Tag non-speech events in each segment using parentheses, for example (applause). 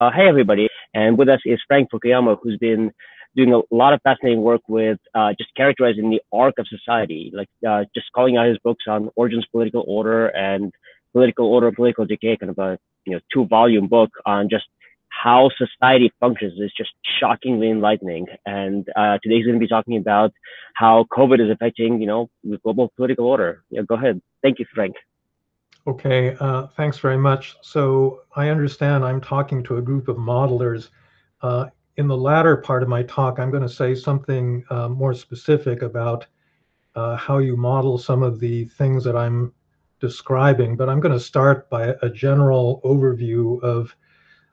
Uh, hey, everybody. And with us is Frank Fukuyama, who's been doing a lot of fascinating work with uh, just characterizing the arc of society, like uh, just calling out his books on origins, political order, and political order, political decay, kind of a you know two volume book on just how society functions is just shockingly enlightening. And uh, today he's going to be talking about how COVID is affecting you know the global political order. Yeah, go ahead. Thank you, Frank. Okay, uh, thanks very much. So I understand I'm talking to a group of modelers. Uh, in the latter part of my talk, I'm going to say something uh, more specific about uh, how you model some of the things that I'm describing, but I'm going to start by a general overview of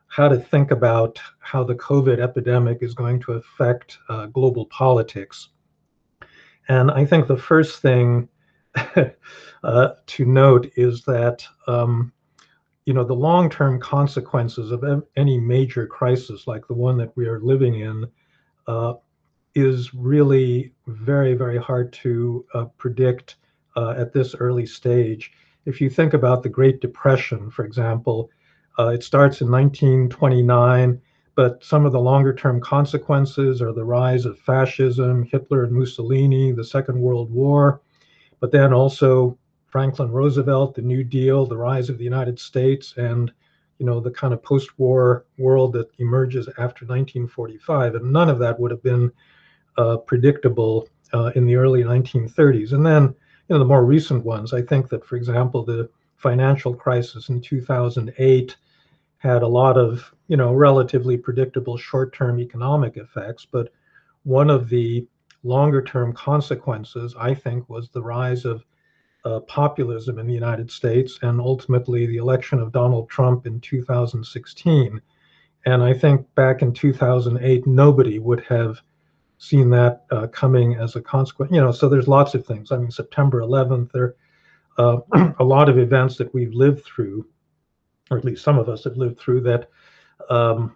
how to think about how the COVID epidemic is going to affect uh, global politics. And I think the first thing (laughs) uh, to note is that um, you know the long-term consequences of any major crisis like the one that we are living in uh, is really very very hard to uh, predict uh, at this early stage. If you think about the Great Depression, for example, uh, it starts in 1929 but some of the longer term consequences are the rise of fascism, Hitler and Mussolini, the Second World War, but then also Franklin Roosevelt, the New Deal, the rise of the United States, and you know the kind of post-war world that emerges after 1945, and none of that would have been uh, predictable uh, in the early 1930s. And then you know the more recent ones, I think that, for example, the financial crisis in 2008 had a lot of you know relatively predictable short-term economic effects, but one of the longer term consequences, I think, was the rise of uh, populism in the United States and ultimately the election of Donald Trump in 2016. And I think back in 2008, nobody would have seen that uh, coming as a consequence. You know, so there's lots of things. I mean, September 11th, there uh, (clears throat) a lot of events that we've lived through, or at least some of us have lived through that, um,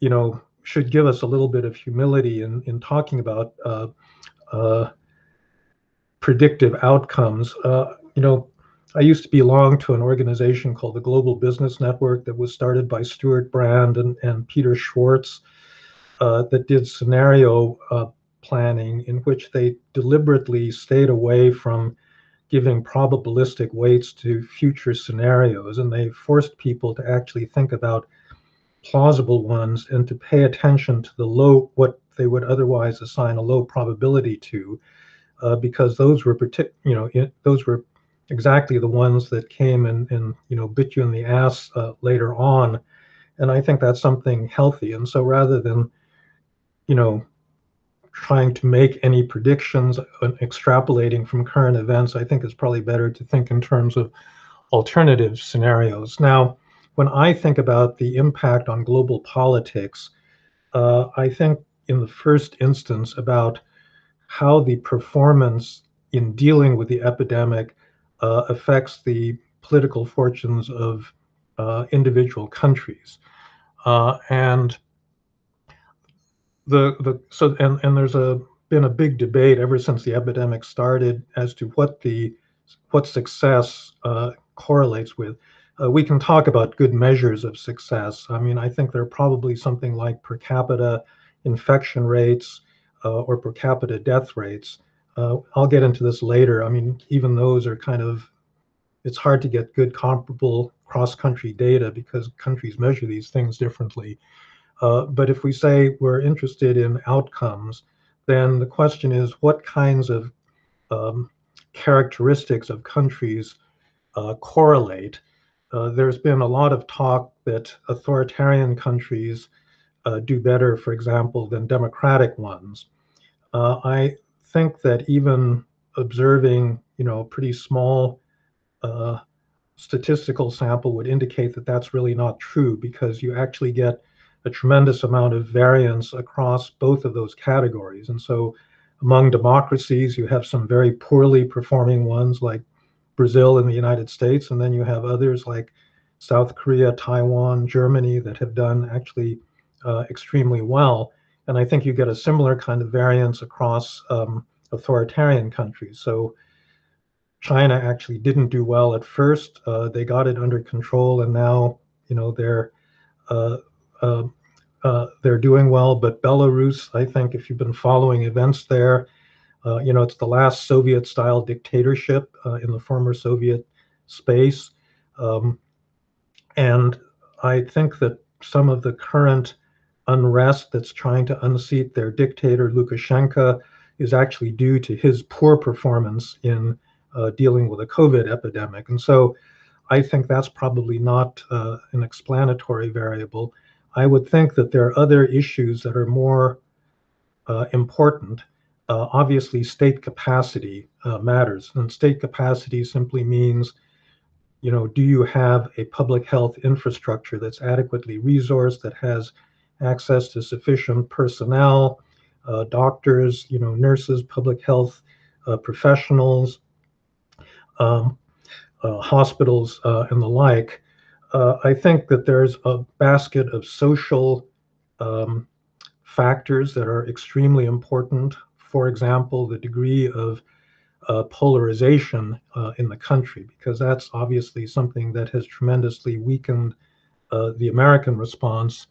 you know, should give us a little bit of humility in, in talking about uh, uh, predictive outcomes. Uh, you know, I used to belong to an organization called the Global Business Network that was started by Stewart Brand and, and Peter Schwartz uh, that did scenario uh, planning in which they deliberately stayed away from giving probabilistic weights to future scenarios and they forced people to actually think about plausible ones and to pay attention to the low what they would otherwise assign a low probability to uh, because those were partic- you know those were exactly the ones that came and, and you know bit you in the ass uh, later on. And i think that's something healthy. And so rather than you know trying to make any predictions uh, extrapolating from current events i think it's probably better to think in terms of alternative scenarios. Now when I think about the impact on global politics, uh, I think in the first instance about how the performance in dealing with the epidemic uh, affects the political fortunes of uh, individual countries. Uh, and the the so and and there's a been a big debate ever since the epidemic started as to what the what success uh, correlates with uh, we can talk about good measures of success. I mean, I think there are probably something like per capita infection rates uh, or per capita death rates. Uh, I'll get into this later. I mean, even those are kind of, it's hard to get good comparable cross-country data because countries measure these things differently. Uh, but if we say we're interested in outcomes, then the question is what kinds of um, characteristics of countries uh, correlate uh, there's been a lot of talk that authoritarian countries uh, do better, for example, than democratic ones. Uh, I think that even observing, you know, a pretty small uh, statistical sample would indicate that that's really not true because you actually get a tremendous amount of variance across both of those categories. And so among democracies, you have some very poorly performing ones like Brazil and the United States, and then you have others like South Korea, Taiwan, Germany that have done actually uh, extremely well. And I think you get a similar kind of variance across um, authoritarian countries. So China actually didn't do well at first. Uh, they got it under control, and now you know they're uh, uh, uh, they're doing well. But Belarus, I think, if you've been following events there, you know, it's the last Soviet-style dictatorship uh, in the former Soviet space, um, and I think that some of the current unrest that's trying to unseat their dictator Lukashenko is actually due to his poor performance in uh, dealing with a COVID epidemic. And so I think that's probably not uh, an explanatory variable. I would think that there are other issues that are more uh, important. Uh, obviously, state capacity uh, matters, and state capacity simply means, you know, do you have a public health infrastructure that's adequately resourced, that has access to sufficient personnel, uh, doctors, you know, nurses, public health uh, professionals, um, uh, hospitals, uh, and the like. I think that there's a basket of social um, factors that are extremely important. For example, the degree of uh, polarization uh, in the country, because that's obviously something that has tremendously weakened uh, the American response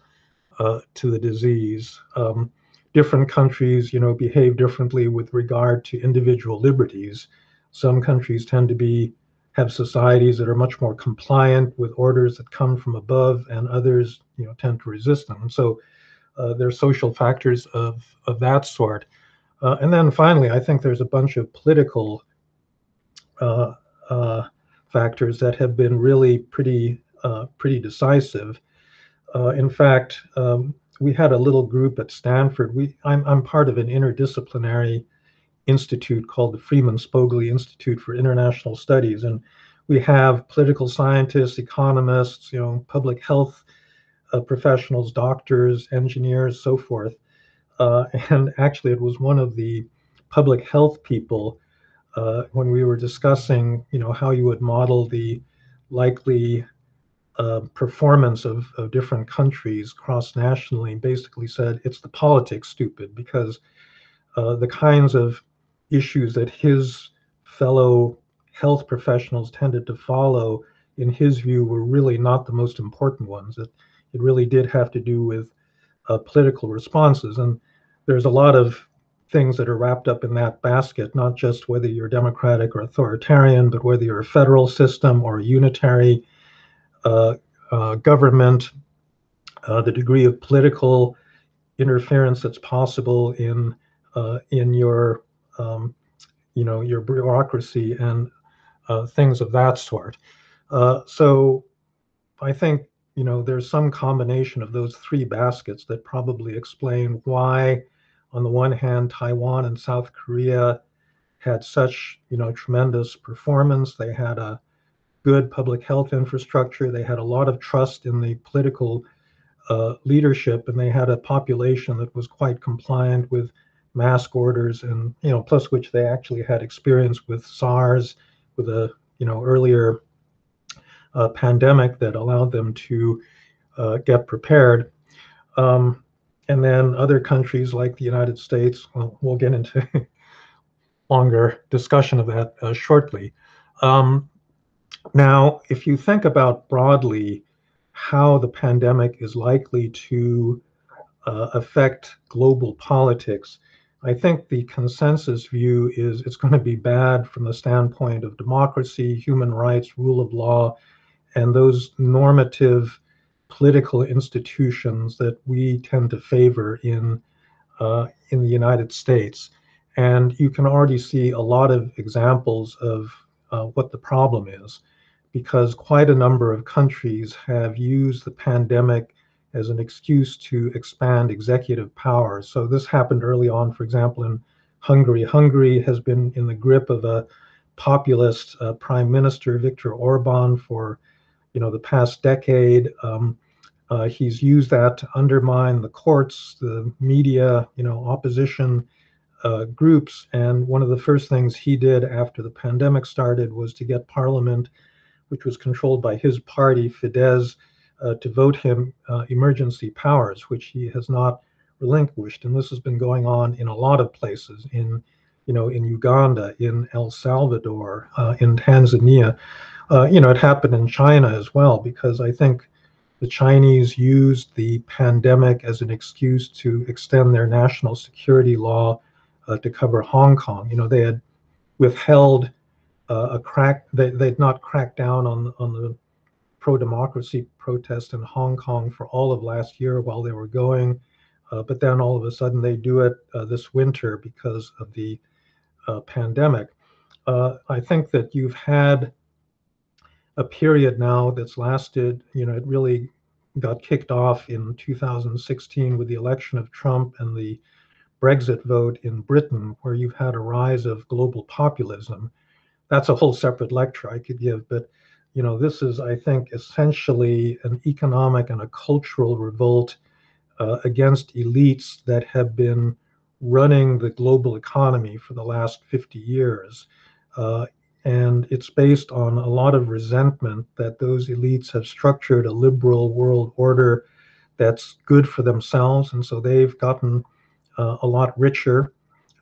to the disease. Um, different countries, you know, behave differently with regard to individual liberties. Some countries tend to be have societies that are much more compliant with orders that come from above, and others, you know, tend to resist them. And so, uh, there are social factors of of that sort. Uh, and then finally, I think there's a bunch of political uh, uh factors that have been really pretty uh, pretty decisive. Uh, in fact, um, we had a little group at Stanford. We I'm I'm part of an interdisciplinary institute called the Freeman Spogli Institute for International Studies, and we have political scientists, economists, you know, public health uh, professionals, doctors, engineers, so forth. Uh, and actually, it was one of the public health people uh, when we were discussing, you know, how you would model the likely uh, performance of, of different countries cross nationally basically said it's the politics stupid because uh, the kinds of issues that his fellow health professionals tended to follow in his view were really not the most important ones. That it really did have to do with uh, political responses. And there's a lot of things that are wrapped up in that basket not just whether you're democratic or authoritarian but whether you're a federal system or a unitary uh, uh, government, uh, the degree of political interference that's possible in in your um, you know your bureaucracy and things of that sort. so I think you know there's some combination of those three baskets that probably explain why on the one hand taiwan and south korea had such you know tremendous performance they had a good public health infrastructure. They had a lot of trust in the political uh, leadership, and they had a population that was quite compliant with mask orders, and you know, plus which they actually had experience with SARS, with a you know earlier uh, pandemic that allowed them to uh, get prepared. Um, and then other countries like the United States, well, get into (laughs) longer discussion of that uh, shortly. Um, now, if you think about broadly how the pandemic is likely to uh, affect global politics, I think the consensus view is it's going to be bad from the standpoint of democracy, human rights, rule of law, and those normative political institutions that we tend to favor in uh, in the United States. And you can already see a lot of examples of uh, what the problem is because quite a number of countries have used the pandemic as an excuse to expand executive power. So this happened early on, for example, in Hungary. Hungary has been in the grip of a populist uh, prime minister, Viktor Orban, for you know the past decade. Um, uh, he's used that to undermine the courts, the media, you know, opposition uh, groups. And one of the first things he did after the pandemic started was to get Parliament which was controlled by his party, Fidesz, uh, to vote him uh, emergency powers, which he has not relinquished. And this has been going on in a lot of places, in you know, in Uganda, in El Salvador, uh, in Tanzania. Uh, you know, it happened in China as well, because I think the Chinese used the pandemic as an excuse to extend their national security law uh, to cover Hong Kong. You know, they had withheld uh, a crack, they, they'd not cracked down on, on the pro democracy protest in Hong Kong for all of last year while they were going. Uh, but then all of a sudden they do it uh, this winter because of the uh, pandemic. Uh, I think that you've had a period now that's lasted, you know, it really got kicked off in 2016 with the election of Trump and the Brexit vote in Britain, where you've had a rise of global populism. That's a whole separate lecture I could give, but you know, this is, I think, essentially an economic and a cultural revolt uh, against elites that have been running the global economy for the last 50 years. Uh, and it's based on a lot of resentment that those elites have structured a liberal world order that's good for themselves. And so they've gotten uh, a lot richer,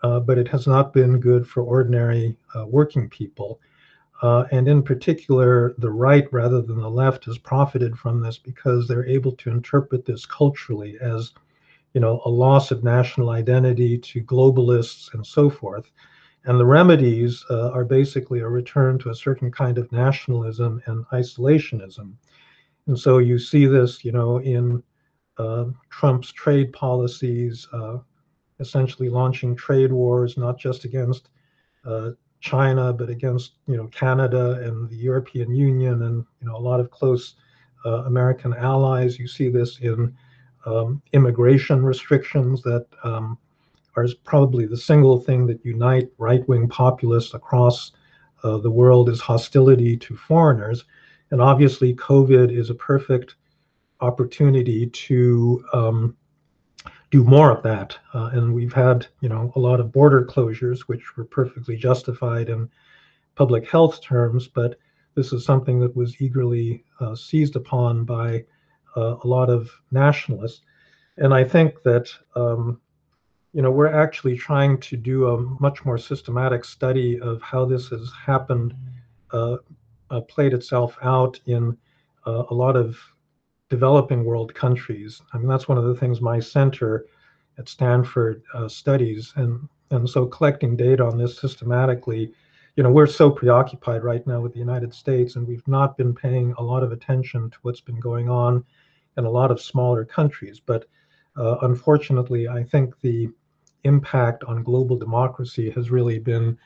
uh, but it has not been good for ordinary uh, working people. Uh, and in particular, the right rather than the left has profited from this because they're able to interpret this culturally as, you know, a loss of national identity to globalists and so forth. And the remedies uh, are basically a return to a certain kind of nationalism and isolationism. And so you see this, you know, in uh, Trump's trade policies, uh, essentially launching trade wars, not just against uh, China, but against, you know, Canada and the European Union and, you know, a lot of close uh, American allies. You see this in um, immigration restrictions that um, are probably the single thing that unite right-wing populists across uh, the world is hostility to foreigners. And obviously, COVID is a perfect opportunity to um, do more of that. Uh, and we've had, you know, a lot of border closures, which were perfectly justified in public health terms. But this is something that was eagerly uh, seized upon by a lot of nationalists. And I think that um, you know, we're actually trying to do a much more systematic study of how this has happened, uh, uh, played itself out in uh, a lot of developing world countries. I mean, that's one of the things my center at Stanford uh, studies. And, and so collecting data on this systematically, you know, we're so preoccupied right now with the United States, and we've not been paying a lot of attention to what's been going on in a lot of smaller countries. But uh, unfortunately, I think the impact on global democracy has really been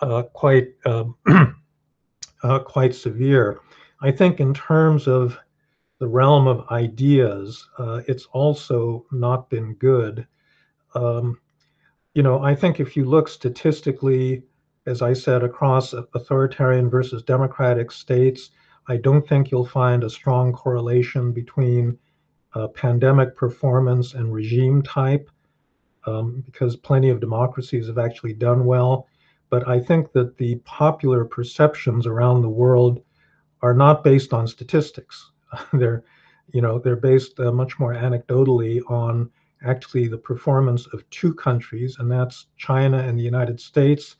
uh, quite um, (clears throat) uh, quite severe. I think in terms of the realm of ideas, uh, it's also not been good. Um, you know, I think if you look statistically, as I said, across authoritarian versus democratic states, I don't think you'll find a strong correlation between uh, pandemic performance and regime type um, because plenty of democracies have actually done well. But I think that the popular perceptions around the world are not based on statistics. (laughs) they're, you know, they're based uh, much more anecdotally on actually the performance of two countries, and that's China and the United States,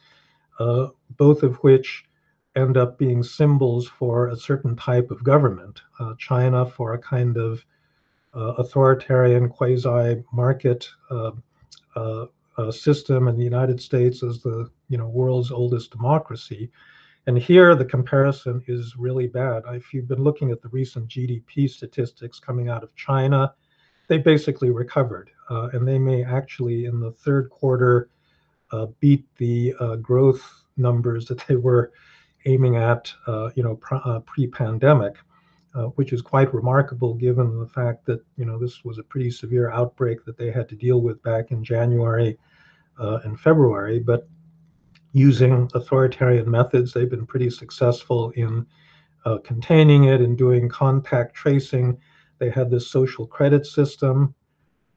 uh, both of which end up being symbols for a certain type of government. Uh, China for a kind of uh, authoritarian quasi-market uh, uh, uh, system, and the United States is the you know world's oldest democracy. And here the comparison is really bad. If you've been looking at the recent GDP statistics coming out of China, they basically recovered, and they may actually in the third quarter beat the growth numbers that they were aiming at, uh, you know, uh, pre-pandemic uh, which is quite remarkable given the fact that you know this was a pretty severe outbreak that they had to deal with back in January and February. But using authoritarian methods, they've been pretty successful in containing it and doing contact tracing. They had this social credit system,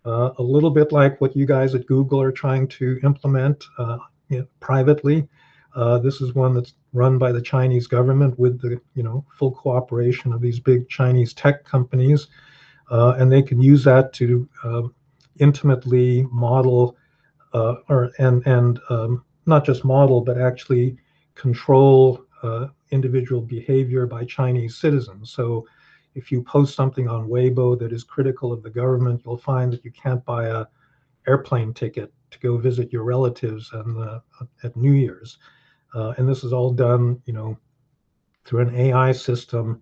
uh, a little bit like what you guys at Google are trying to implement uh, you know, privately. Uh, this is one that's run by the Chinese government with the you know full cooperation of these big Chinese tech companies, uh, and they can use that to uh, intimately model uh, or and and um, not just model but actually control uh, individual behavior by Chinese citizens. So if you post something on Weibo that is critical of the government, you'll find that you can't buy a airplane ticket to go visit your relatives the, at New Year's. Uh, and this is all done, you know, through an AI system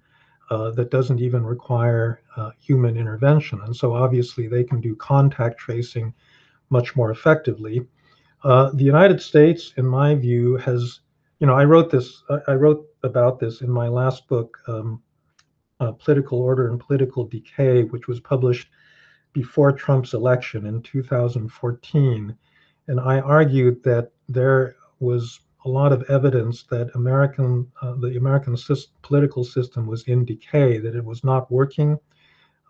uh, that doesn't even require uh, human intervention. And so obviously they can do contact tracing much more effectively. Uh, the United States, in my view, has, you know, I wrote this, I wrote about this in my last book, um, uh, Political Order and Political Decay, which was published before Trump's election in 2014. And I argued that there was a lot of evidence that American, uh, the American political system was in decay, that it was not working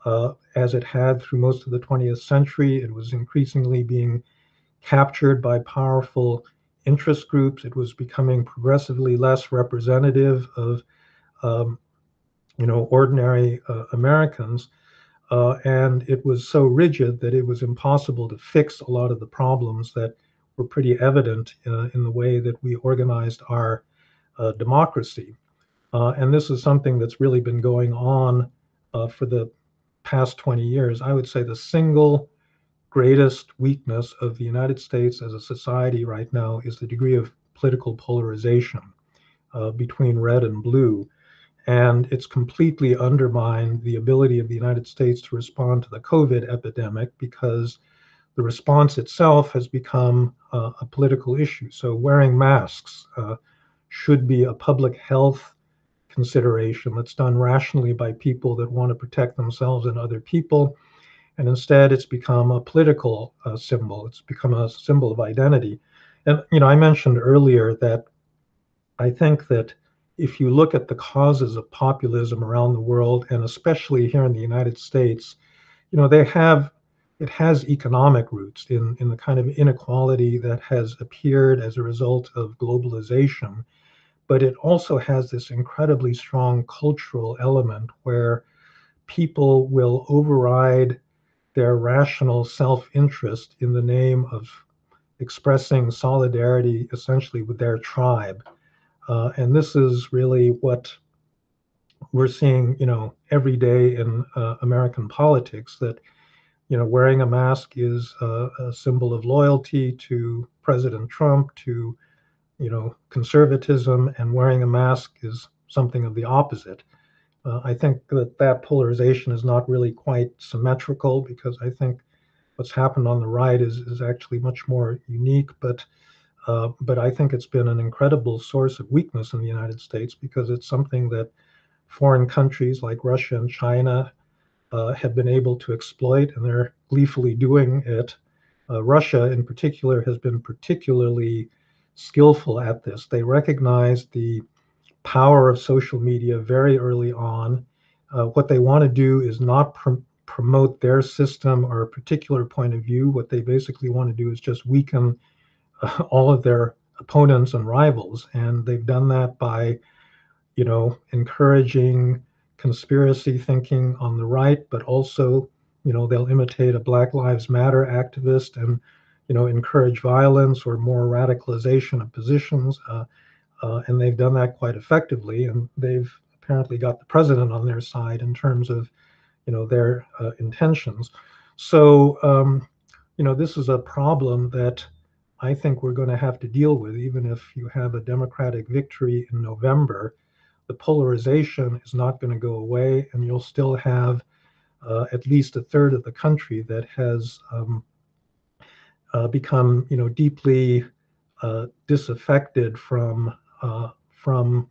uh, as it had through most of the 20th century. It was increasingly being captured by powerful interest groups. It was becoming progressively less representative of, um, you know, ordinary uh, Americans. Uh, and it was so rigid that it was impossible to fix a lot of the problems that were pretty evident uh, in the way that we organized our uh, democracy. Uh, and this is something that's really been going on uh, for the past 20 years. I would say the single greatest weakness of the United States as a society right now is the degree of political polarization uh, between red and blue. And it's completely undermined the ability of the United States to respond to the COVID epidemic because the response itself has become uh, a political issue. So wearing masks uh, should be a public health consideration that's done rationally by people that want to protect themselves and other people. And instead, it's become a political uh, symbol. It's become a symbol of identity. And, you know, I mentioned earlier that I think that if you look at the causes of populism around the world, and especially here in the United States, you know, they have it has economic roots in, in the kind of inequality that has appeared as a result of globalization. But it also has this incredibly strong cultural element where people will override their rational self interest in the name of expressing solidarity essentially with their tribe. Uh, and this is really what we're seeing, you know, every day in uh, American politics that you know, wearing a mask is a, a, symbol of loyalty to President Trump, to, you know, conservatism, and wearing a mask is something of the opposite. Uh, I think that that polarization is not really quite symmetrical because I think what's happened on the right is is actually much more unique, but. Uh, but I think it's been an incredible source of weakness in the United States because it's something that foreign countries like Russia and China uh, have been able to exploit, and they're gleefully doing it. Uh, Russia, in particular, has been particularly skillful at this. They recognize the power of social media very early on. Uh, what they want to do is not pr- promote their system or a particular point of view. What they basically want to do is just weaken uh, all of their opponents and rivals, and they've done that by, you know, encouraging conspiracy thinking on the right, but also, you know, they'll imitate a Black Lives Matter activist and, you know, encourage violence or more radicalization of positions. Uh, uh, and they've done that quite effectively. And they've apparently got the president on their side in terms of, you know, their uh, intentions. So, um, you know, this is a problem that I think we're going to have to deal with, even if you have a Democratic victory in November the polarization is not going to go away, and you'll still have uh, at least a third of the country that has um, uh, become, you know, deeply uh, disaffected from uh, from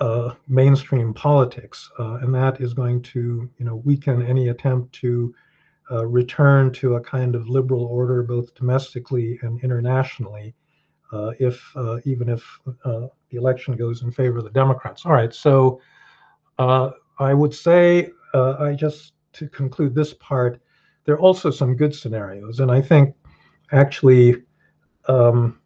uh, mainstream politics, uh, and that is going to, you know, weaken any attempt to return to a kind of liberal order, both domestically and internationally. If even if the election goes in favor of the Democrats. All right, so I would say I just to conclude this part, there are also some good scenarios, and I think actually um,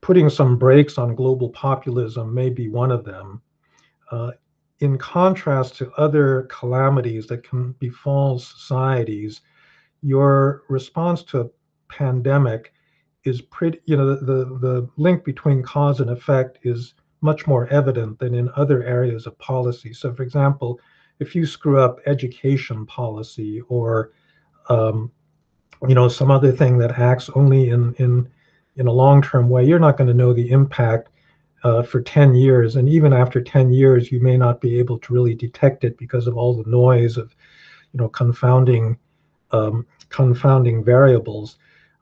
putting some brakes on global populism may be one of them. Uh, in contrast to other calamities that can befall societies, your response to a pandemic is pretty, you know, the, the link between cause and effect is much more evident than in other areas of policy. So, for example, if you screw up education policy or um, you know some other thing that acts only in in in a long-term way, you're not going to know the impact uh, for 10 years. And even after 10 years, you may not be able to really detect it because of all the noise of, you know, confounding, um, confounding variables.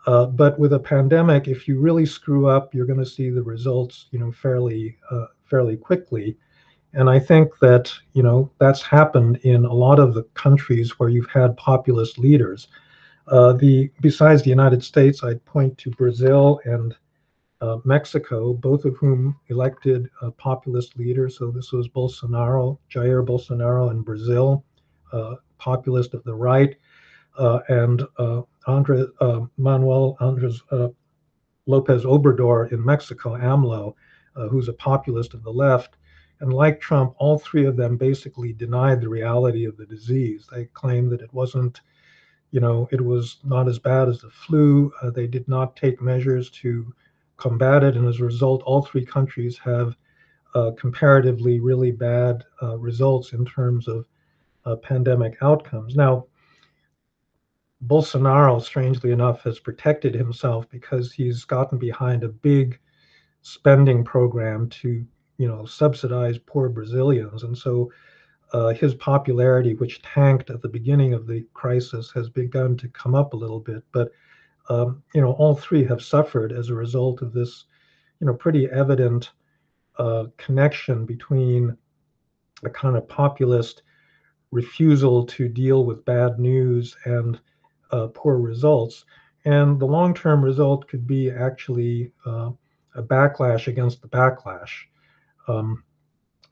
Uh, but with a pandemic, if you really screw up, you're going to see the results, you know, fairly, uh, fairly quickly. And I think that, you know, that's happened in a lot of the countries where you've had populist leaders. Uh, the besides the United States, I'd point to Brazil and uh, Mexico, both of whom elected a populist leader. So this was Bolsonaro, Jair Bolsonaro in Brazil, uh, populist of the right, uh, and uh, Andre, uh, Manuel Andres Lopez Obrador in Mexico, AMLO, who's a populist of the left. And like Trump, all three of them basically denied the reality of the disease. They claimed that it wasn't you know, it was not as bad as the flu. Uh, they did not take measures to combat it, and as a result, all three countries have uh, comparatively really bad uh, results in terms of uh, pandemic outcomes. Now, Bolsonaro, strangely enough, has protected himself because he's gotten behind a big spending program to, you know, subsidize poor Brazilians, and so uh, his popularity, which tanked at the beginning of the crisis, has begun to come up a little bit. But um, you know, all three have suffered as a result of this, you know, pretty evident uh, connection between a kind of populist refusal to deal with bad news and uh, poor results. And the long-term result could be actually uh, a backlash against the backlash. Um,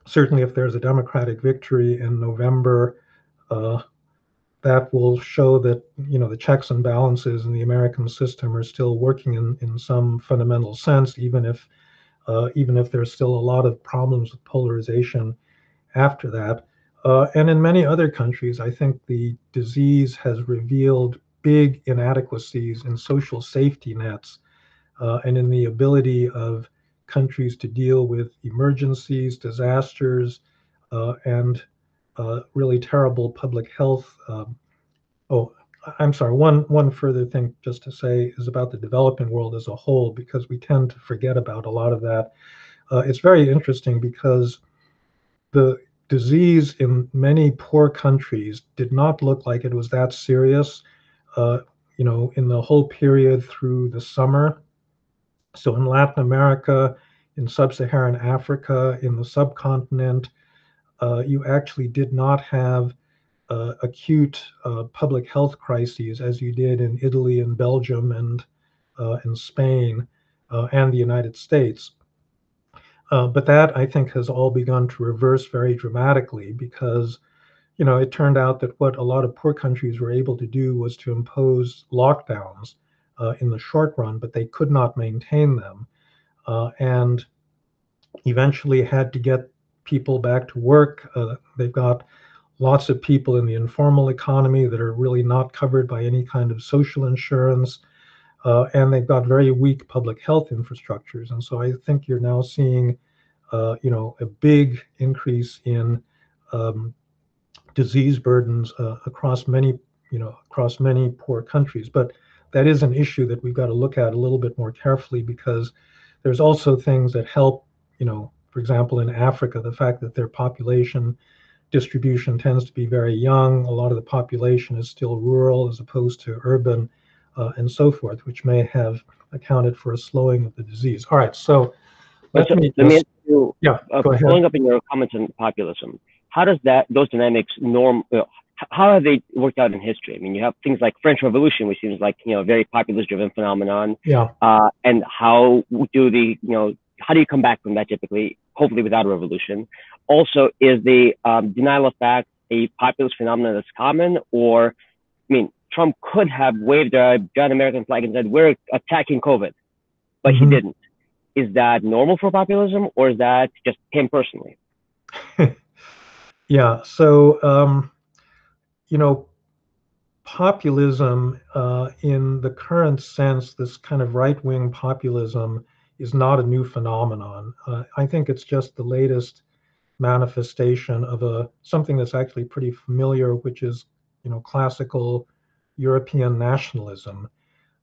certainly if there's a Democratic victory in November, uh, that will show that you know the checks and balances in the American system are still working in, in some fundamental sense, even if uh, even if there's still a lot of problems with polarization after that. Uh, and in many other countries, I think the disease has revealed big inadequacies in social safety nets uh, and in the ability of countries to deal with emergencies, disasters, uh, and uh, really terrible public health. Um, oh, I'm sorry. One one further thing just to say is about the developing world as a whole, because we tend to forget about a lot of that. Uh, it's very interesting because the disease in many poor countries did not look like it was that serious. Uh, you know, in the whole period through the summer, so in Latin America, in sub-Saharan Africa, in the subcontinent, uh, you actually did not have uh, acute uh, public health crises as you did in Italy and Belgium and uh, in Spain uh, and the United States. Uh, but that I think has all begun to reverse very dramatically because, you know, it turned out that what a lot of poor countries were able to do was to impose lockdowns in the short run, but they could not maintain them uh, and eventually had to get people back to work. Uh, they've got lots of people in the informal economy that are really not covered by any kind of social insurance. Uh, and they've got very weak public health infrastructures. And so I think you're now seeing, uh, you know, a big increase in um, disease burdens uh, across many, you know, across many poor countries. But that is an issue that we've got to look at a little bit more carefully because there's also things that help, you know, for example, in Africa, the fact that their population distribution tends to be very young. A lot of the population is still rural as opposed to urban uh, and so forth, which may have accounted for a slowing of the disease. All right, so let, so, me, let me ask you, yeah, uh, following up in your comments on populism, how does that those dynamics norm uh, how have they worked out in history? I mean, you have things like French Revolution, which seems like you know a very populist-driven phenomenon. Yeah. Uh, and how do the you know how do you come back from that typically? Hopefully without a revolution. Also, is the um, denial of fact a populist phenomenon that's common, or I mean, Trump could have waved a giant American flag and said we're attacking COVID, but mm-hmm. he didn't. Is that normal for populism, or is that just him personally? (laughs) yeah. So. Um you know, populism uh, in the current sense, this kind of right wing populism, is not a new phenomenon. Uh, I think it's just the latest manifestation of a something that's actually pretty familiar, which is you know classical European nationalism.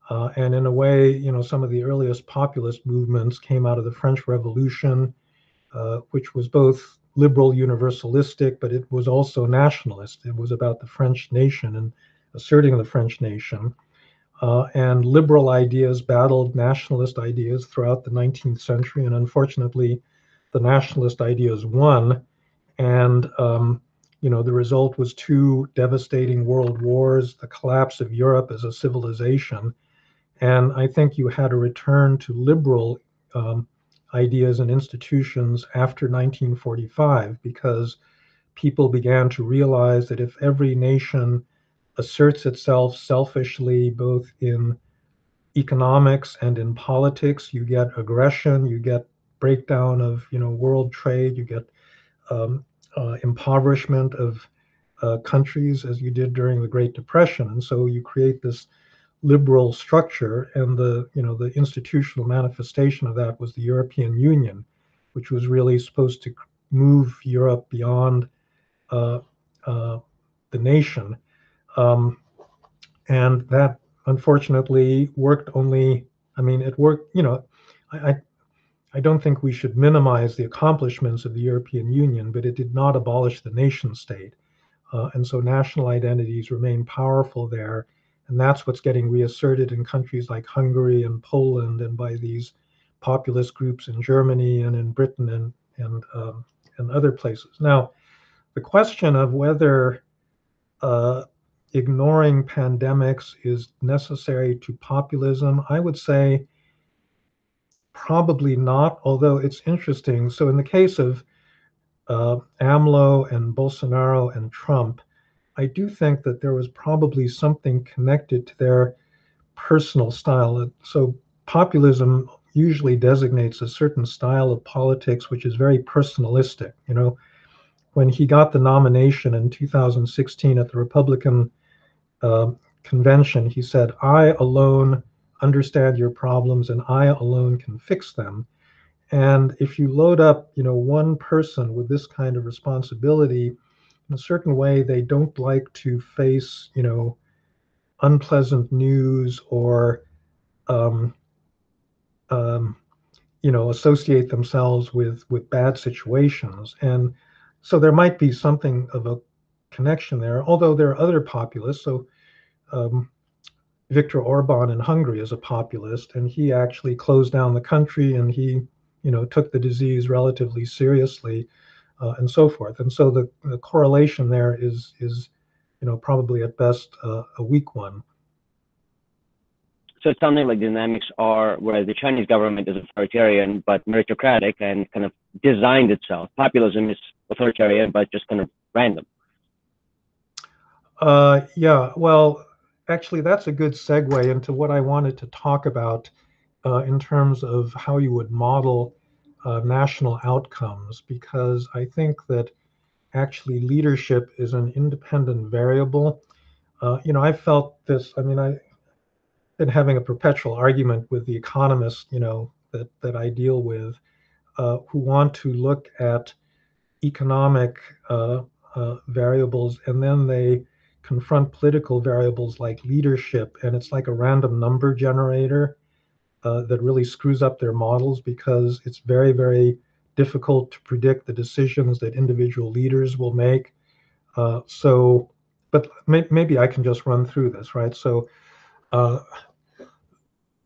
Uh, and in a way, you know, some of the earliest populist movements came out of the French Revolution, uh, which was both liberal universalistic, but it was also nationalist. It was about the French nation and asserting the French nation. Uh, and liberal ideas battled nationalist ideas throughout the 19th century. And unfortunately, the nationalist ideas won. And, um, you know, the result was two devastating world wars, the collapse of Europe as a civilization. And I think you had a return to liberal um, ideas and institutions after 1945 because people began to realize that if every nation asserts itself selfishly, both in economics and in politics. You get aggression, you get breakdown of you know world trade, you get um, uh, impoverishment of uh, countries as you did during the Great Depression, and so you create this liberal structure, and the you know the institutional manifestation of that was the European Union, which was really supposed to move Europe beyond uh, uh the nation um, and that unfortunately worked only, I mean, it worked, you know, I, I, I don't think we should minimize the accomplishments of the European Union, but it did not abolish the nation state. Uh, and so national identities remain powerful there. And that's what's getting reasserted in countries like Hungary and Poland and by these populist groups in Germany and in Britain and, and, um, and other places. Now, the question of whether uh, ignoring pandemics is necessary to populism? I would say probably not, although it's interesting. So, in the case of uh, AMLO and Bolsonaro and Trump, I do think that there was probably something connected to their personal style. So, populism usually designates a certain style of politics which is very personalistic. You know, when he got the nomination in 2016 at the Republican uh, convention, he said, I alone understand your problems and I alone can fix them. And if you load up, you know, one person with this kind of responsibility, in a certain way, they don't like to face, you know, unpleasant news or, um, um, you know, associate themselves with with bad situations. And so there might be something of a connection there, although there are other populists. So um, Viktor Orban in Hungary is a populist, and he actually closed down the country and he, you know, took the disease relatively seriously, uh, and so forth. And so the, the, correlation there is is, you know, probably at best uh, a weak one. So it's something like dynamics are where the Chinese government is authoritarian but meritocratic and kind of designed itself. Populism is authoritarian but just kind of random. Uh, yeah, well, actually, that's a good segue into what I wanted to talk about uh, in terms of how you would model uh, national outcomes, because I think that actually leadership is an independent variable. Uh, you know, I felt this. I mean, I've been having a perpetual argument with the economists, you know, that that I deal with, uh, who want to look at economic uh, uh, variables and then they confront political variables like leadership, and it's like a random number generator uh, that really screws up their models because it's very, very difficult to predict the decisions that individual leaders will make. Uh, so, but may, maybe I can just run through this, right? So, uh,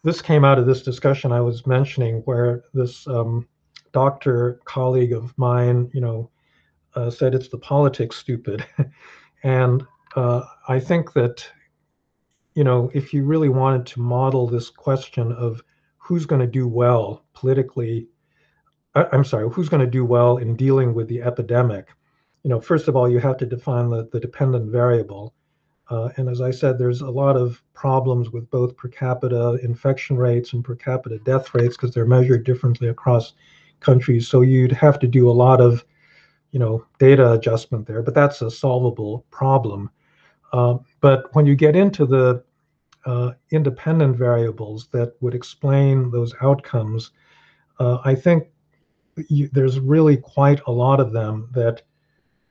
this came out of this discussion I was mentioning where this um, doctor colleague of mine, you know, uh, said it's the politics stupid. (laughs) and uh, I think that, you know, if you really wanted to model this question of who's going to do well politically, uh, I'm sorry, who's going to do well in dealing with the epidemic, you know, first of all, you have to define the, the dependent variable. Uh, and as I said, there's a lot of problems with both per capita infection rates and per capita death rates because they're measured differently across countries. So you'd have to do a lot of, you know, data adjustment there, but that's a solvable problem. Uh, but when you get into the uh, independent variables that would explain those outcomes, uh, I think you, there's really quite a lot of them that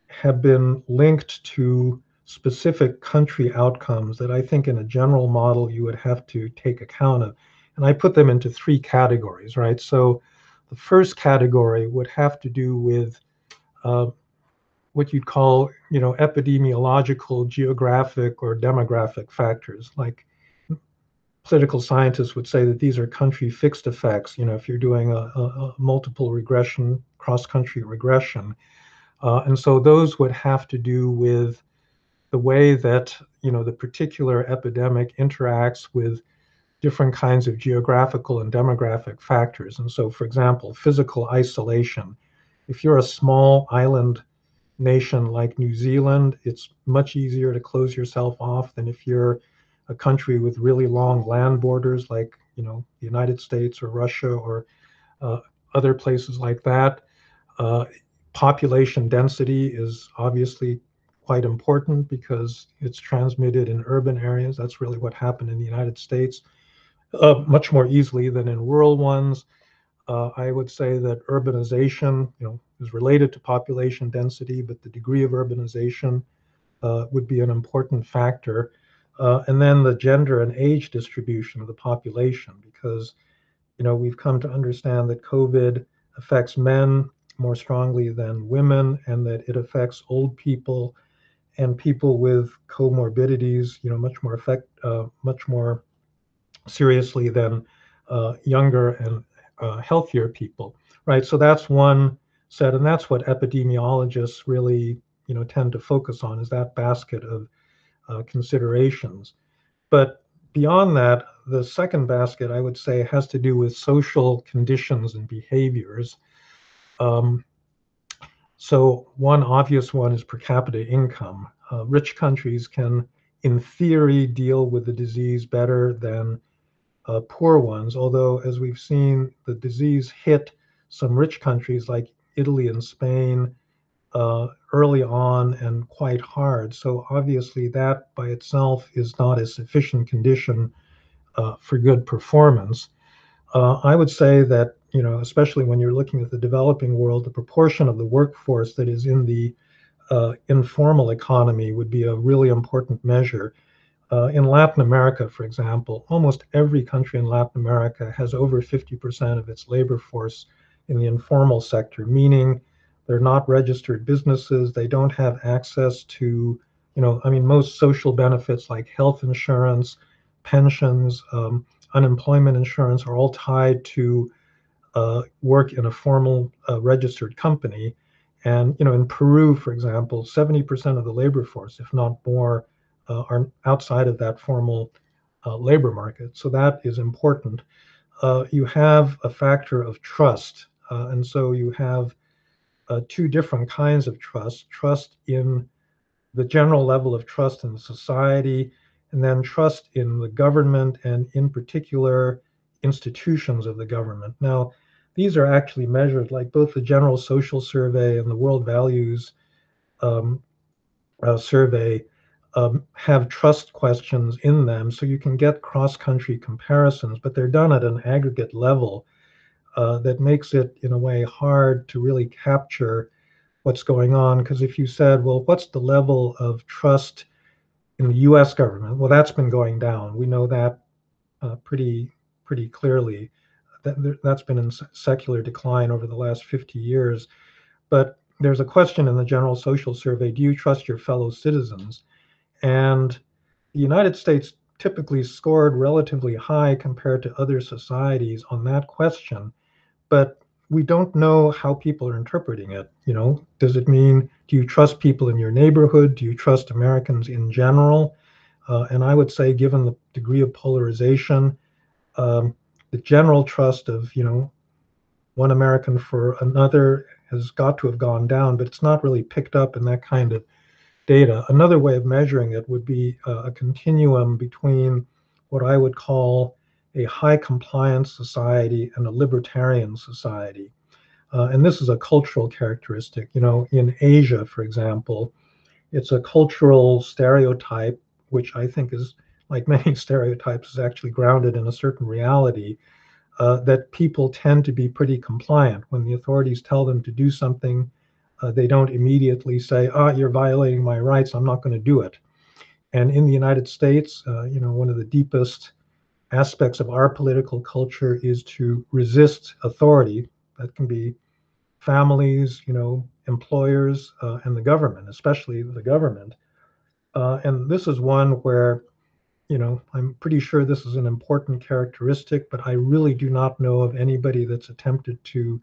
have been linked to specific country outcomes that I think in a general model you would have to take account of. And I put them into three categories, right? So the first category would have to do with uh, what you'd call, you know, epidemiological, geographic, or demographic factors. Like political scientists would say that these are country fixed effects. You know, if you're doing a, a, a multiple regression, cross country regression. Uh, and so those would have to do with the way that, you know, the particular epidemic interacts with different kinds of geographical and demographic factors. And so, for example, physical isolation. If you're a small island nation like New Zealand, it's much easier to close yourself off than if you're a country with really long land borders like you know the United States or Russia or uh, other places like that. Uh, population density is obviously quite important because it's transmitted in urban areas. That's really what happened in the United States, uh, much more easily than in rural ones. Uh, I would say that urbanization, you know, is related to population density, but the degree of urbanization uh, would be an important factor. Uh, and then the gender and age distribution of the population, because you know we've come to understand that COVID affects men more strongly than women, and that it affects old people and people with comorbidities, you know, much more effect, uh, much more seriously than uh, younger and uh, healthier people, right? So that's one set, and that's what epidemiologists really, you know, tend to focus on is that basket of uh, considerations. But beyond that, the second basket, I would say, has to do with social conditions and behaviors. Um, so one obvious one is per capita income. Uh, rich countries can, in theory, deal with the disease better than uh, poor ones, although, as we've seen, the disease hit some rich countries like Italy and Spain uh, early on and quite hard. So obviously that by itself is not a sufficient condition uh, for good performance. Uh, I would say that, you know, especially when you're looking at the developing world, the proportion of the workforce that is in the uh, informal economy would be a really important measure. Uh, in Latin America, for example, almost every country in Latin America has over 50% of its labor force in the informal sector, meaning they're not registered businesses. They don't have access to, you know, I mean, most social benefits like health insurance, pensions, um, unemployment insurance are all tied to uh, work in a formal uh, registered company. And you know, in Peru, for example, 70% of the labor force, if not more, uh, are outside of that formal uh, labor market. So that is important. Uh, you have a factor of trust, uh, and so you have uh, two different kinds of trust trust in the general level of trust in society, and then trust in the government and, in particular, institutions of the government. Now, these are actually measured like both the General Social Survey and the World Values um, uh, Survey um, have trust questions in them, so you can get cross country comparisons, but they're done at an aggregate level uh, that makes it in a way hard to really capture what's going on. Because if you said, well, what's the level of trust in the U.S. government? Well, that's been going down. We know that uh, pretty pretty clearly. That that's been in secular decline over the last 50 years. But there's a question in the General Social Survey: Do you trust your fellow citizens? And the United States typically scored relatively high compared to other societies on that question but we don't know how people are interpreting it. You know, does it mean do you trust people in your neighborhood? Do you trust Americans in general? Uh, and I would say, given the degree of polarization, um, the general trust of you know one American for another has got to have gone down, but it's not really picked up in that kind of data. Another way of measuring it would be uh, a continuum between what I would call a high compliance society and a libertarian society. Uh, and this is a cultural characteristic. You know, in Asia, for example, it's a cultural stereotype, which I think is, like (laughs) many stereotypes, is actually grounded in a certain reality uh, that people tend to be pretty compliant. When the authorities tell them to do something, uh, they don't immediately say, "Ah, oh, you're violating my rights. I'm not going to do it." And in the United States, uh, you know, one of the deepest aspects of our political culture is to resist authority. That can be families, you know, employers, uh, and the government, especially the government. Uh, and this is one where, you know, I'm pretty sure this is an important characteristic, but I really do not know of anybody that's attempted to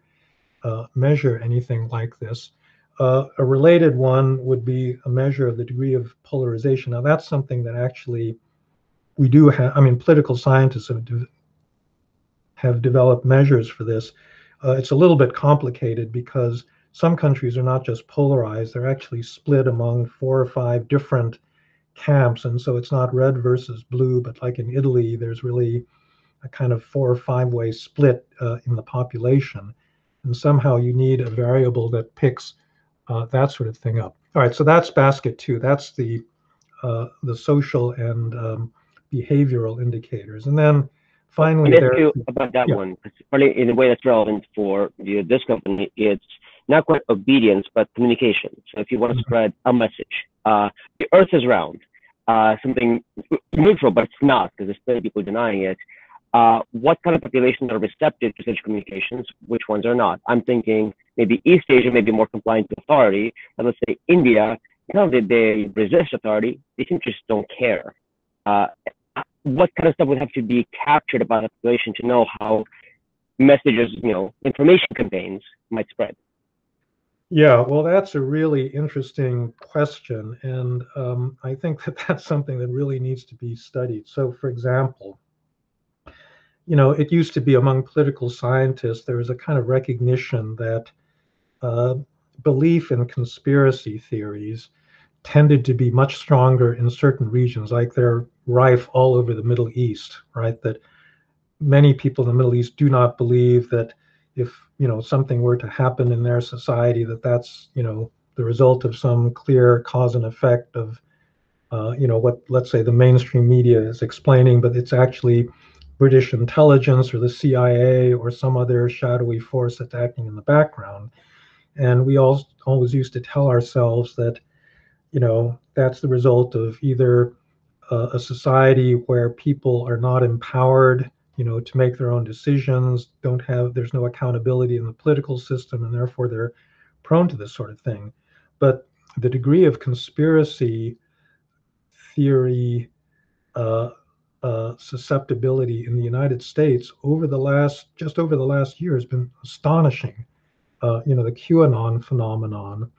uh, measure anything like this. Uh, a related one would be a measure of the degree of polarization. Now, that's something that actually we do have, I mean, political scientists have, de have developed measures for this. Uh, it's a little bit complicated because some countries are not just polarized, they're actually split among four or five different camps. And so it's not red versus blue, but like in Italy, there's really a kind of four or five way split uh, in the population. And somehow you need a variable that picks uh, that sort of thing up. All right, so that's basket two. That's the uh, the social and um, behavioral indicators. And then finally, there, about that yeah. one, particularly in a way that's relevant for the, this company, it's not quite obedience, but communication. So if you want to mm-hmm. spread a message, uh, the earth is round, uh, something neutral, but it's not because there's still people denying it. Uh, what kind of populations are receptive to such communications? Which ones are not? I'm thinking maybe East Asia may be more compliant to authority, but let's say India, not that they resist authority, they simply just don't care. Uh, what kind of stuff would have to be captured about the population to know how messages, you know, information campaigns might spread? Yeah, well, that's a really interesting question. And um, I think that (laughs) that's something that really needs to be studied. So, for example, you know, it used to be among political scientists, there was a kind of recognition that uh, belief in conspiracy theories tended to be much stronger in certain regions, like they're rife all over the Middle East, right? That many people in the Middle East do not believe that if you know something were to happen in their society, that that's you know the result of some clear cause and effect of uh, you know what let's say the mainstream media is explaining, but it's actually British intelligence or the CIA or some other shadowy force that's acting in the background. And we all always used to tell ourselves that you know that's the result of either uh, a society where people are not empowered you know to make their own decisions don't have there's no accountability in the political system and therefore they're prone to this sort of thing but the degree of conspiracy theory uh, uh, susceptibility in the United States over the last just over the last year has been astonishing. Uh, you know, the QAnon phenomenon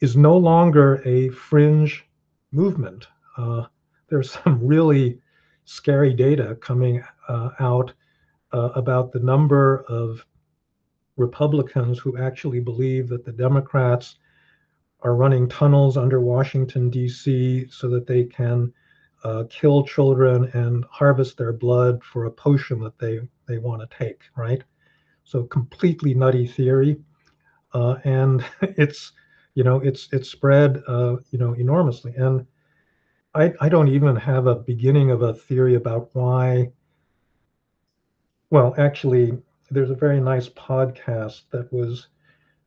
is no longer a fringe movement. Uh, there's (laughs) some really scary data coming uh, out uh, about the number of Republicans who actually believe that the Democrats are running tunnels under Washington, D.C., so that they can uh, kill children and harvest their blood for a potion that they, they want to take, right? So completely nutty theory. Uh, and (laughs) it's you know it's it's spread uh, you know enormously. And I, I don't even have a beginning of a theory about why well actually there's a very nice podcast that was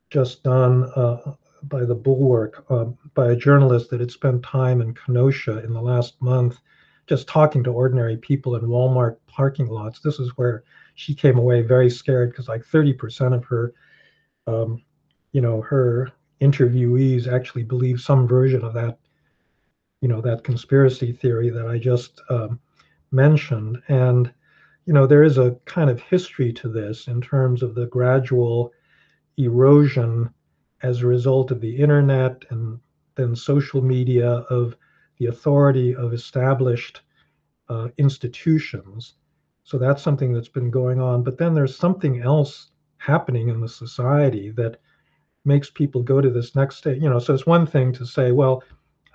just done uh, by the bulwark uh, by a journalist that had spent time in kenosha in the last month just talking to ordinary people in walmart parking lots. This is where she came away very scared because like 30% of her um, you know her interviewees actually believe some version of that, you know, that conspiracy theory that I just um, mentioned. And, you know, there is a kind of history to this in terms of the gradual erosion as a result of the internet and then social media of the authority of established uh, institutions. So that's something that's been going on. But then there's something else happening in the society that makes people go to this next stage. You know, so it's one thing to say, well,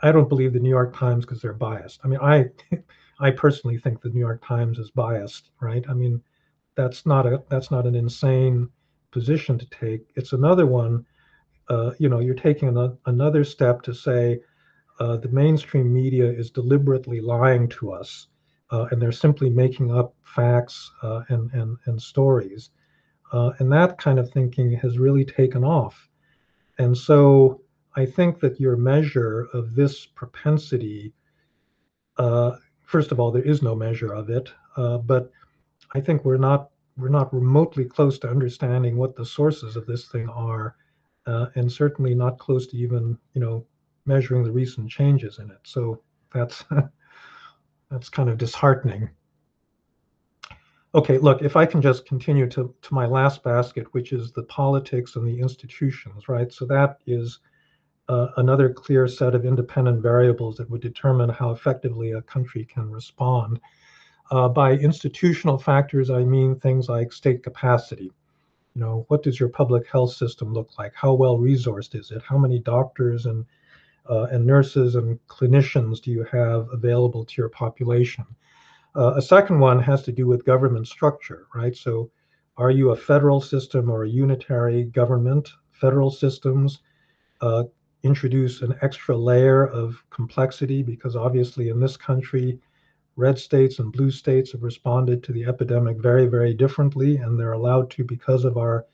I don't believe the New York Times because they're biased. I mean, I (laughs) I personally think the New York Times is biased, right? I mean, that's not a that's not an insane position to take. It's another one. Uh, you know, you're taking a, another step to say uh, the mainstream media is deliberately lying to us uh, and they're simply making up facts uh, and, and, and stories. Uh, and that kind of thinking has really taken off. And so I think that your measure of this propensity, uh, first of all, there is no measure of it, uh, but I think we're not we're not remotely close to understanding what the sources of this thing are, uh, and certainly not close to even you know measuring the recent changes in it. So that's (laughs) that's kind of disheartening. Okay, look, if I can just continue to, to my last basket, which is the politics and the institutions, right? So that is uh, another clear set of independent variables that would determine how effectively a country can respond. Uh, by institutional factors, I mean things like state capacity. You know, what does your public health system look like? How well resourced is it? How many doctors and uh, and nurses and clinicians do you have available to your population? Uh, a second one has to do with government structure, right? So, are you a federal system or a unitary government? Federal systems uh, introduce an extra layer of complexity because obviously in this country, red states and blue states have responded to the epidemic very, very differently, and they're allowed to because of our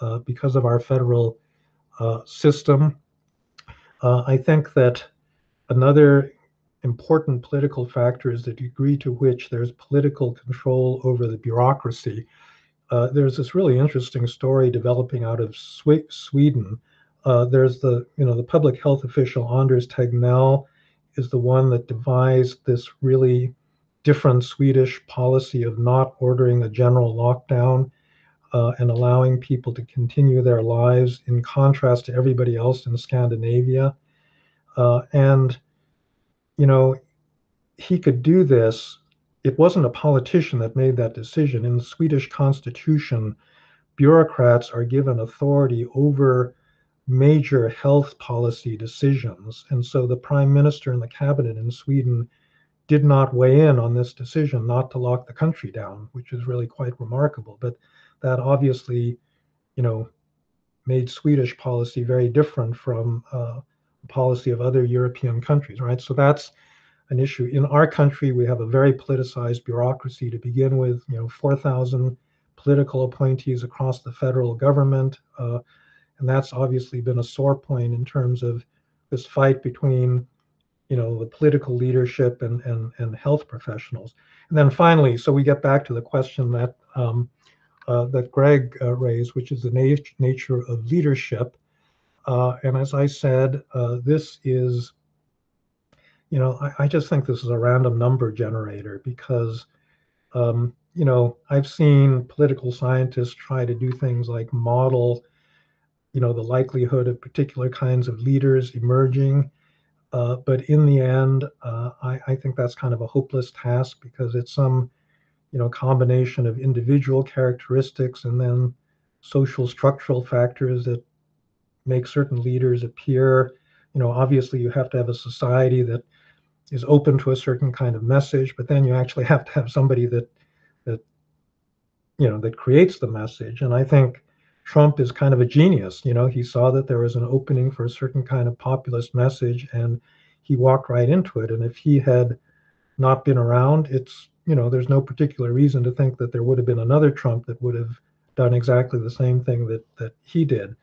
uh, because of our federal uh, system. Uh, I think that another important political factor is the degree to which there's political control over the bureaucracy. Uh, there's this really interesting story developing out of Sw- Sweden. Uh, there's the, you know, the public health official Anders Tegnell is the one that devised this really different Swedish policy of not ordering a general lockdown uh, and allowing people to continue their lives in contrast to everybody else in Scandinavia. Uh, and, you know, he could do this. It wasn't a politician that made that decision. In the Swedish constitution, bureaucrats are given authority over major health policy decisions. And so the prime minister and the cabinet in Sweden did not weigh in on this decision not to lock the country down, which is really quite remarkable. But that obviously, you know, made Swedish policy very different from uh, policy of other European countries, right? So that's an issue. In our country, we have a very politicized bureaucracy to begin with, you know, 4,000 political appointees across the federal government. Uh, and that's obviously been a sore point in terms of this fight between, you know, the political leadership and, and, and health professionals. And then finally, so we get back to the question that um, uh, that Greg uh, raised, which is the nat- nature of leadership. Uh, and as I said, uh, this is, you know, I, I, just think this is a random number generator because, um, you know, I've seen political scientists try to do things like model, you know, the likelihood of particular kinds of leaders emerging. Uh, but in the end, uh, I, I think that's kind of a hopeless task because it's some you know combination of individual characteristics and then social structural factors that make certain leaders appear. You know obviously you have to have a society that is open to a certain kind of message but then you actually have to have somebody that that you know that creates the message. And i think trump is kind of a genius. You know he saw that there was an opening for a certain kind of populist message and he walked right into it. And if he had not been around it's you know, there's no particular reason to think that there would have been another Trump that would have done exactly the same thing that that he did.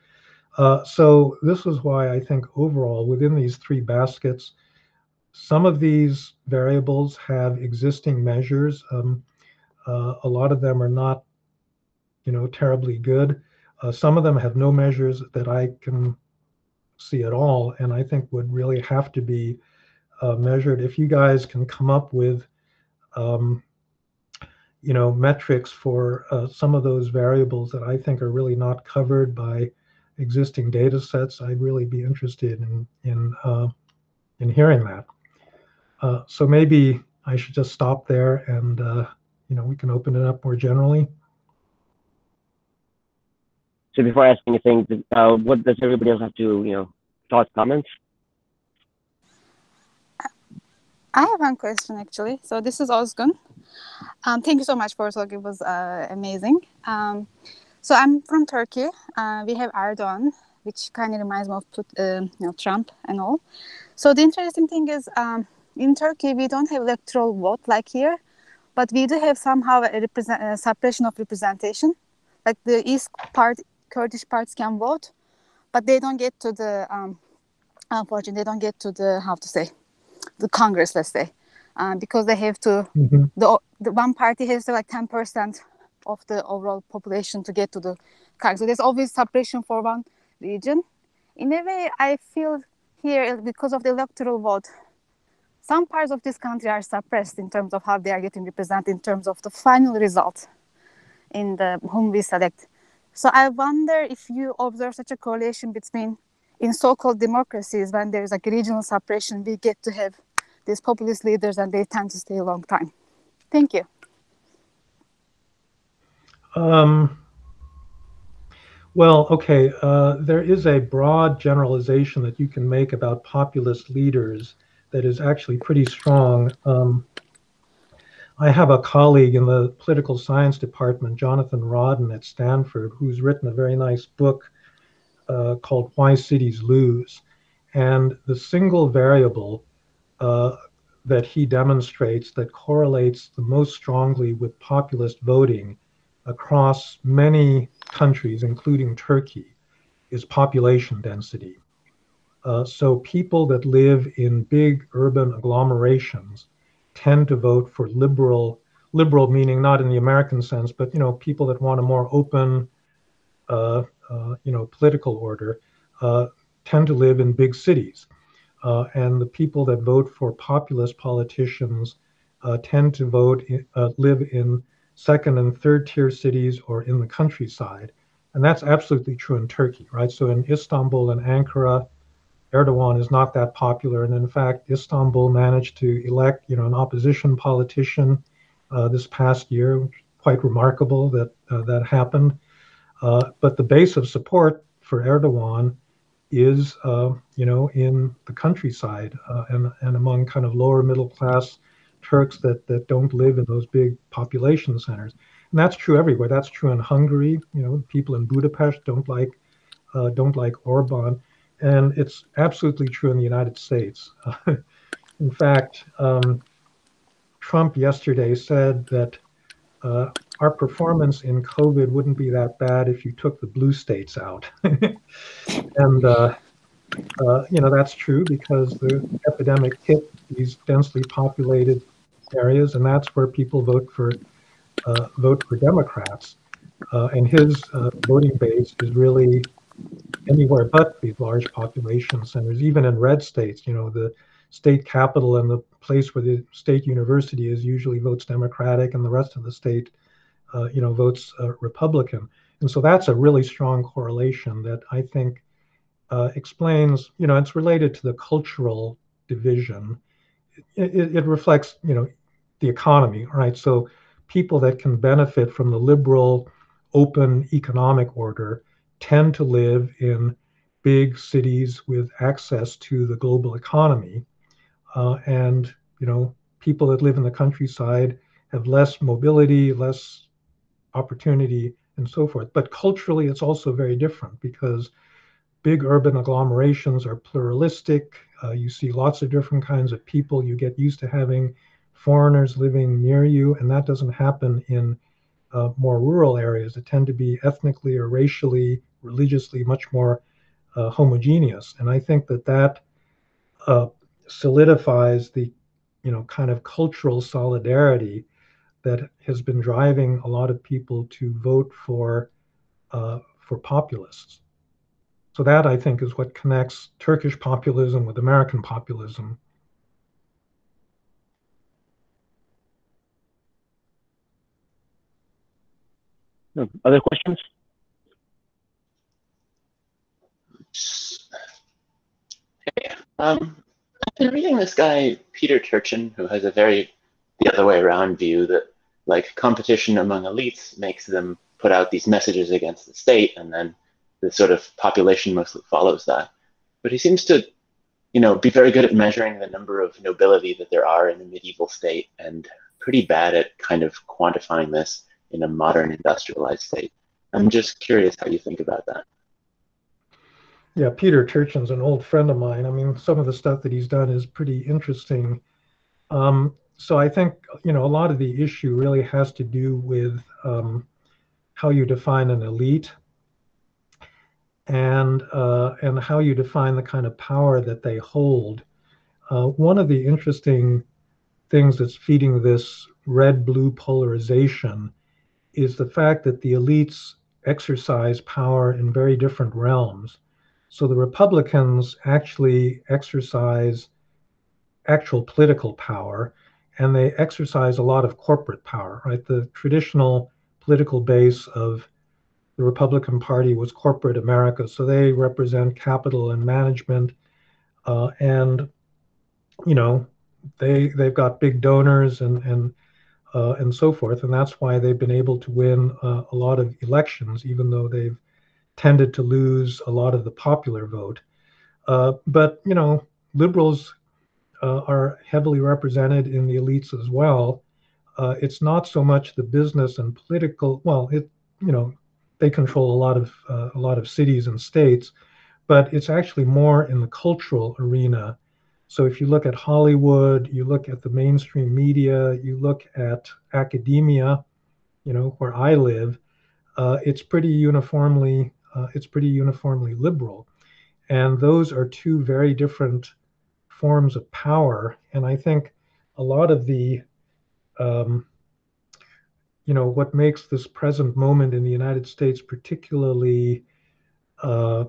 Uh, so this is why I think overall within these three baskets, some of these variables have existing measures. Um, uh, a lot of them are not, you know, terribly good. Uh, some of them have no measures that I can see at all, and I think would really have to be uh, measured. If you guys can come up with um, you know, metrics for uh, some of those variables that I think are really not covered by existing data sets, I'd really be interested in in uh, in hearing that. Uh, so maybe I should just stop there, and uh, you know, we can open it up more generally. So before asking anything, uh, what does everybody else have to, you know, thoughts, comments? I have one question actually. So this is Ozgun. Um, thank you so much for talk. It was uh, amazing. Um, so I'm from Turkey. Uh, we have Erdogan, which kind of reminds me of uh, you know, Trump and all. So the interesting thing is, um, in Turkey we don't have electoral vote like here. but we do have somehow a, represent, a suppression of representation. Like the East part, Kurdish parts can vote, but they don't get to the, um, unfortunately, they don't get to the, how to say, the Congress, let's say, uh, because they have to, mm-hmm. the, the one party has to like 10% of the overall population to get to the Congress. So there's always suppression for one region. In a way, I feel here uh, because of the electoral vote, some parts of this country are suppressed in terms of how they are getting represented in terms of the final result in the whom we select. So I wonder if you observe such a correlation between in so-called democracies when there is like regional suppression, we get to have these populist leaders and they tend to stay a long time. Thank you. Um, well, okay, uh, there is a broad generalization that you can make about populist leaders that is actually pretty strong. Um, I have a colleague in the political science department, Jonathan Rodden at Stanford, who's written a very nice book uh, called Why Cities Lose. And the single variable uh, that he demonstrates that correlates the most strongly with populist voting across many countries, including Turkey, is population density. Uh, so people that live in big urban agglomerations tend to vote for liberal, liberal meaning not in the American sense, but you know people that want a more open, uh, uh, you know, political order uh, tend to live in big cities, uh, and the people that vote for populist politicians uh, tend to vote in, live in second and third tier cities or in the countryside. And that's absolutely true in Turkey, right? So in Istanbul and Ankara, Erdogan is not that popular. And in fact, Istanbul managed to elect, you know, an opposition politician uh, this past year. Quite remarkable that uh, that happened. Uh, but the base of support for Erdogan is, uh, you know, in the countryside uh, and and among kind of lower middle class Turks that, that don't live in those big population centers. And that's true everywhere. That's true in Hungary. You know, people in Budapest don't like uh, don't like Orban, and it's absolutely true in the United States. (laughs) in fact, um, Trump yesterday said that uh, our performance in COVID wouldn't be that bad if you took the blue states out. (laughs) and uh, uh, you know that's true because the epidemic hit these densely populated areas, and that's where people vote for uh, vote for Democrats. Uh, and his uh, voting base is really anywhere but these large population centers. Even in red states, you know, the state capital and the place where the state university is usually votes Democratic, and the rest of the state, uh, you know, votes uh, Republican. And so that's a really strong correlation that I think uh, explains, you know, it's related to the cultural division. It, it, reflects, you know, the economy, right? So people that can benefit from the liberal, open economic order tend to live in big cities with access to the global economy. Uh, and, you know, people that live in the countryside have less mobility, less opportunity, and so forth. But culturally, it's also very different because big urban agglomerations are pluralistic. Uh, you see lots of different kinds of people. You get used to having foreigners living near you, and that doesn't happen in uh, more rural areas that tend to be ethnically or racially, religiously much more uh, homogeneous. And I think that that uh, solidifies the, you know, kind of cultural solidarity that has been driving a lot of people to vote for uh, for populists. So that I think is what connects Turkish populism with American populism. Other questions? Hey, um, I've been reading this guy, Peter Turchin, who has a very the other way around view that like competition among elites makes them put out these messages against the state and then the sort of population mostly follows that. But he seems to, you know, be very good at measuring the number of nobility that there are in a medieval state and pretty bad at kind of quantifying this in a modern industrialized state. I'm just curious how you think about that. Yeah, Peter Turchin's an old friend of mine. I mean, some of the stuff that he's done is pretty interesting. Um, so I think you know a lot of the issue really has to do with um, how you define an elite and uh, and how you define the kind of power that they hold. Uh, one of the interesting things that's feeding this red-blue polarization is the fact that the elites exercise power in very different realms. So the Republicans actually exercise actual political power, and they exercise a lot of corporate power. Right, the traditional political base of the Republican Party was corporate America. So they represent capital and management. Uh, and, you know, they, they've got big donors and, and, uh, and so forth. And that's why they've been able to win uh, a lot of elections, even though they've tended to lose a lot of the popular vote. Uh, but, you know, liberals uh, are heavily represented in the elites as well. Uh, it's not so much the business and political, well, it, you know, they control a lot of uh, a lot of cities and states, but it's actually more in the cultural arena. So if you look at Hollywood, you look at the mainstream media, you look at academia, you know where I live, uh, it's pretty uniformly uh, it's pretty uniformly liberal, and those are two very different forms of power. And I think a lot of the um, you know, what makes this present moment in the United States particularly uh,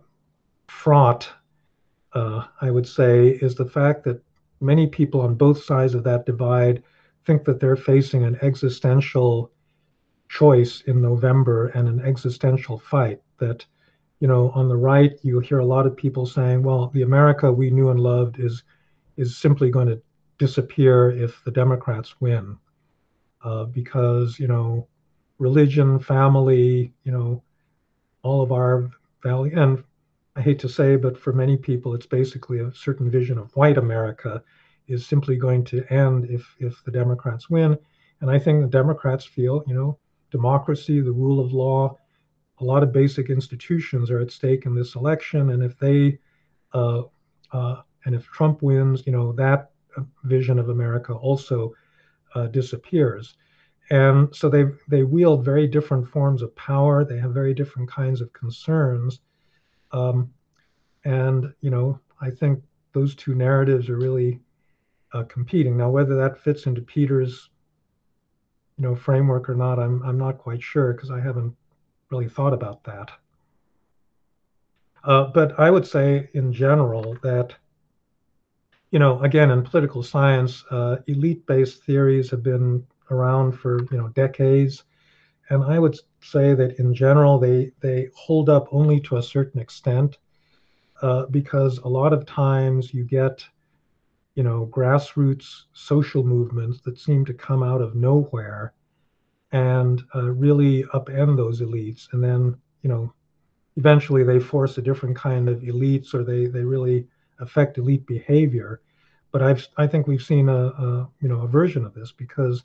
fraught, uh, I would say, is the fact that many people on both sides of that divide think that they're facing an existential choice in November and an existential fight. That, you know, on the right, you hear a lot of people saying, well, the America we knew and loved is is simply going to disappear if the Democrats win uh, because you know religion, family, you know, all of our value. And I hate to say, but for many people, it's basically a certain vision of white America is simply going to end if if the Democrats win. And I think the Democrats feel, you know, democracy, the rule of law, a lot of basic institutions are at stake in this election. And if they uh, uh, and if Trump wins, you know, that vision of America also uh, disappears. And so they they wield very different forms of power. They have very different kinds of concerns, um, and you know I think those two narratives are really uh, competing. Now, whether that fits into Peter's you know framework or not, I'm I'm not quite sure because I haven't really thought about that. Uh, but I would say in general that you know, again, in political science, uh, elite-based theories have been around for you know decades, and I would say that in general they they hold up only to a certain extent, uh, because a lot of times you get, you know, grassroots social movements that seem to come out of nowhere, and uh, really upend those elites, and then you know, eventually they force a different kind of elites, or they they really affect elite behavior. But I've I think we've seen a, a you know a version of this because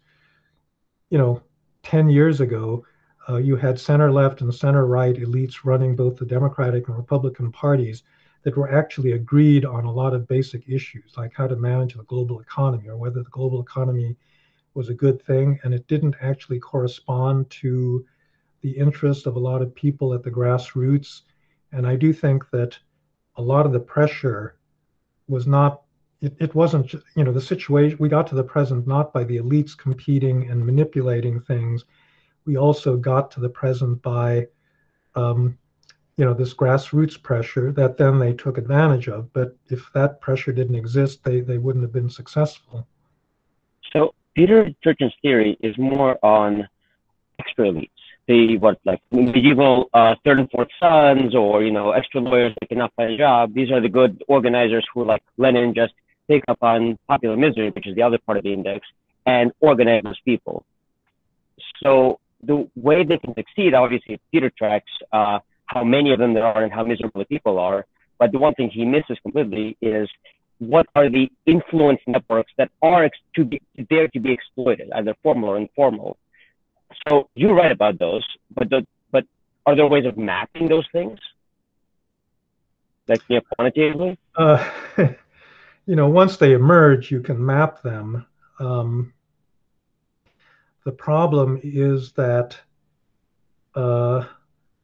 you know 10 years ago uh, you had center left and center right elites running both the Democratic and Republican parties that were actually agreed on a lot of basic issues like how to manage the global economy or whether the global economy was a good thing and it didn't actually correspond to the interest of a lot of people at the grassroots and I do think that a lot of the pressure was not it, it wasn't you know the situation we got to the present not by the elites competing and manipulating things. We also got to the present by um, you know this grassroots pressure that then they took advantage of. But if that pressure didn't exist they they wouldn't have been successful. So peter turchin's theory is more on extra elites the what like medieval uh, third and fourth sons or you know extra lawyers that cannot find a job. These are the good organizers who like lenin just pick up on popular misery which is the other part of the index and organize those people. So the way they can succeed obviously peter tracks uh, how many of them there are and how miserable the people are. But the one thing he misses completely is what are the influence networks that are ex- to be there to be exploited either formal or informal so you're right about those, but the, but are there ways of mapping those things? Like quantitatively? Uh, (laughs) you know, once they emerge, you can map them. Um, the problem is that uh,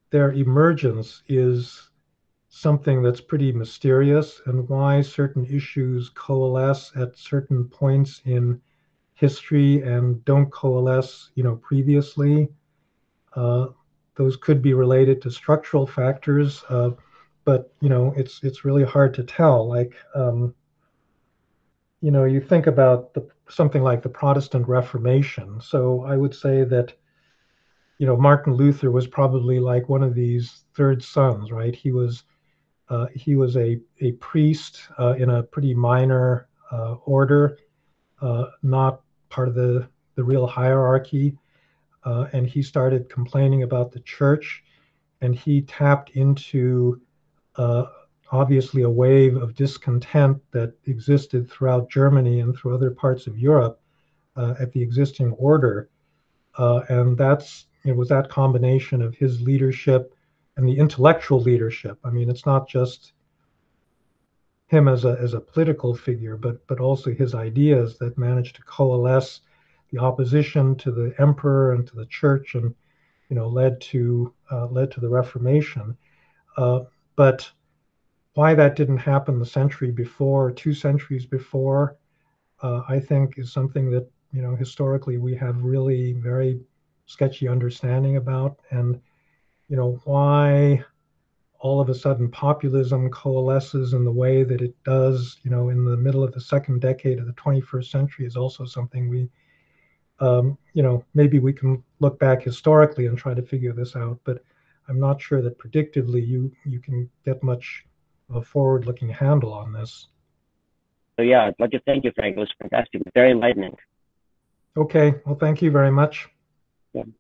their emergence is something that's pretty mysterious, and why certain issues coalesce at certain points in history and don't coalesce, you know, previously. Uh, those could be related to structural factors, uh, but you know, it's it's really hard to tell. Like, um, you know, you think about the, something like the Protestant Reformation. So I would say that, you know, Martin Luther was probably like one of these third sons, right? He was uh, he was a a priest uh, in a pretty minor uh, order, uh, not part of the the real hierarchy, uh, and he started complaining about the church, and he tapped into uh, obviously a wave of discontent that existed throughout Germany and through other parts of Europe uh, at the existing order. Uh, and that's it was that combination of his leadership and the intellectual leadership. I mean, it's not just him as a as a political figure, but but also his ideas that managed to coalesce the opposition to the emperor and to the church, and you know led to uh, led to the Reformation. Uh, but why that didn't happen the century before, two centuries before, uh, I think is something that you know historically we have really very sketchy understanding about, and you know why all of a sudden populism coalesces in the way that it does, you know, in the middle of the second decade of the 21st century is also something we, um, you know, maybe we can look back historically and try to figure this out, but I'm not sure that predictively you you can get much of a forward-looking handle on this. So yeah, I'd like to thank you, Frank. It was fantastic, very enlightening. Okay, well, thank you very much. Yeah.